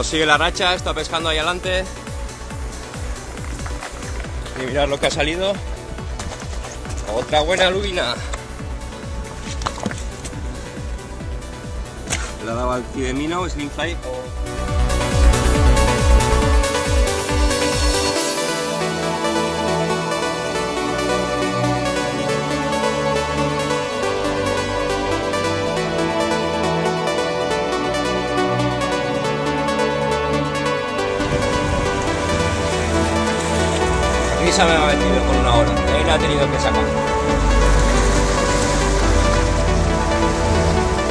Bueno, sigue la racha, está pescando ahí adelante. Y mirad lo que ha salido. Otra buena lubina. Le ha dado al Mino, Slim Fly o... Risa me ha metido con una hora, ahí la ha tenido que sacar.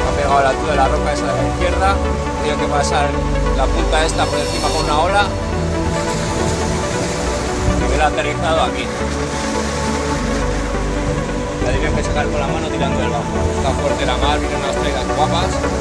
Ha pegado la altura de la roca esa de la izquierda, ha que pasar la punta esta por encima con una ola me ha aterrizado aquí. La tenido que sacar con la mano tirando del bajo. Está fuerte la mar, vienen unas traigas guapas.